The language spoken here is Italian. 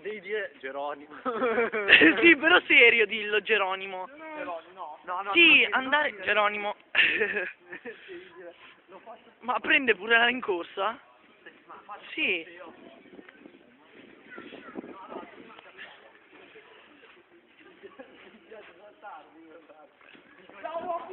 devi dire Geronimo. sì, però serio dillo, Geronimo. Geronimo, no. No, no. Sì, no, andare... no, Geronimo. Lo faccio Ma prende pure la rincorsa? Sì. Ciao,